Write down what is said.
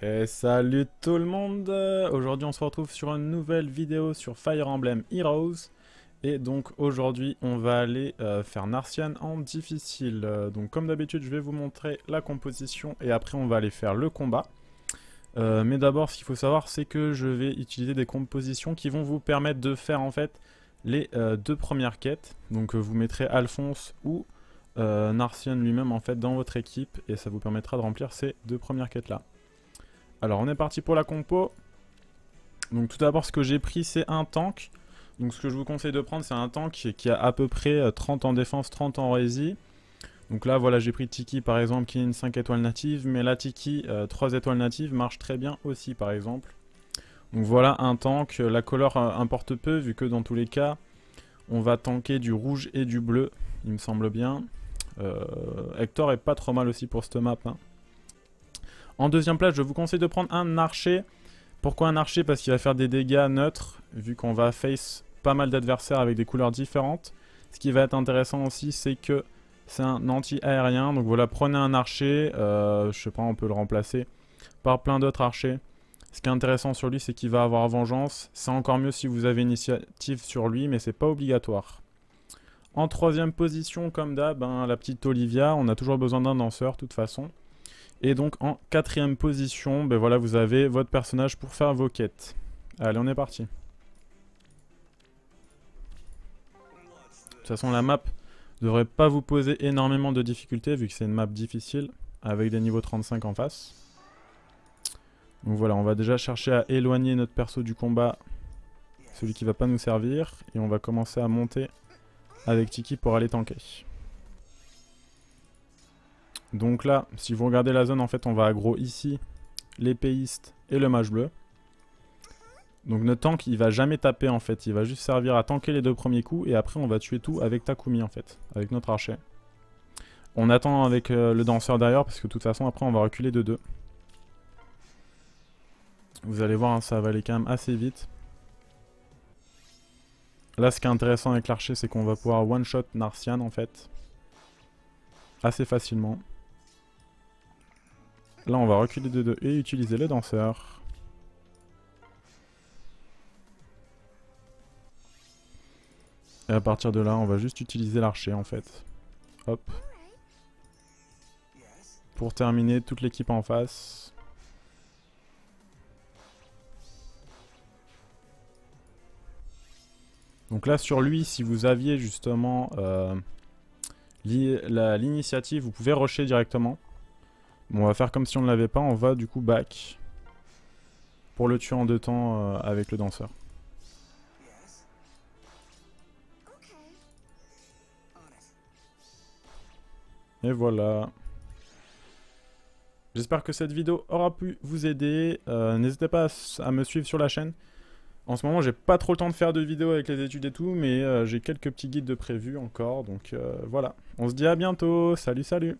Et salut tout le monde Aujourd'hui on se retrouve sur une nouvelle vidéo sur Fire Emblem Heroes. Et donc aujourd'hui on va aller euh, faire Narcian en difficile. Euh, donc comme d'habitude je vais vous montrer la composition et après on va aller faire le combat. Euh, mais d'abord ce qu'il faut savoir c'est que je vais utiliser des compositions qui vont vous permettre de faire en fait les deux premières quêtes. Donc vous mettrez Alphonse ou Narcian lui-même en fait dans votre équipe et ça vous permettra de remplir ces deux premières quêtes là. Alors on est parti pour la compo. Donc tout d'abord ce que j'ai pris c'est un tank. Donc ce que je vous conseille de prendre c'est un tank qui a à peu près 30 euh, en défense, 30 en rési. Donc là voilà j'ai pris Tiki par exemple qui est une 5 étoiles native. Mais la Tiki 3 euh, étoiles native marche très bien aussi par exemple. Donc voilà un tank. La couleur euh, importe peu vu que dans tous les cas on va tanker du rouge et du bleu. Il me semble bien. Hector est pas trop mal aussi pour cette map. Hein. En deuxième place, je vous conseille de prendre un archer. Pourquoi un archer? Parce qu'il va faire des dégâts neutres, vu qu'on va face pas mal d'adversaires avec des couleurs différentes. Ce qui va être intéressant aussi, c'est que c'est un anti-aérien. Donc voilà, prenez un archer, euh, je sais pas, on peut le remplacer par plein d'autres archers. Ce qui est intéressant sur lui, c'est qu'il va avoir vengeance. C'est encore mieux si vous avez initiative sur lui, mais c'est pas obligatoire. En troisième position, comme d'hab, ben, la petite Olivia. On a toujours besoin d'un danseur, de toute façon. Et donc en quatrième position, ben voilà, vous avez votre personnage pour faire vos quêtes. Allez, on est parti. De toute façon, la map devrait pas vous poser énormément de difficultés vu que c'est une map difficile avec des niveaux 35 en face. Donc voilà, on va déjà chercher à éloigner notre perso du combat, celui qui va pas nous servir, et on va commencer à monter avec Tiki pour aller tanker. Donc là, si vous regardez la zone, en fait, on va aggro ici, l'épéiste et le mage bleu. Donc notre tank, il va jamais taper, en fait. Il va juste servir à tanker les deux premiers coups. Et après, on va tuer tout avec Takumi, en fait. Avec notre archer. On attend avec euh, le danseur derrière, parce que de toute façon, après, on va reculer de deux. Vous allez voir, hein, ça va aller quand même assez vite. Là, ce qui est intéressant avec l'archer, c'est qu'on va pouvoir one-shot Narcian, en fait. Assez facilement. Là, on va reculer de deux et utiliser le danseur. Et à partir de là, on va juste utiliser l'archer en fait. Hop. Pour terminer toute l'équipe en face. Donc là sur lui, si vous aviez justement euh, l'initiative, vous pouvez rusher directement. Bon, on va faire comme si on ne l'avait pas, on va du coup back. Pour le tuer en deux temps euh, avec le danseur. Et voilà. J'espère que cette vidéo aura pu vous aider. Euh, n'hésitez pas à, me suivre sur la chaîne. En ce moment, j'ai pas trop le temps de faire de vidéos avec les études et tout, mais euh, j'ai quelques petits guides de prévus encore. Donc voilà. On se dit à bientôt. Salut, salut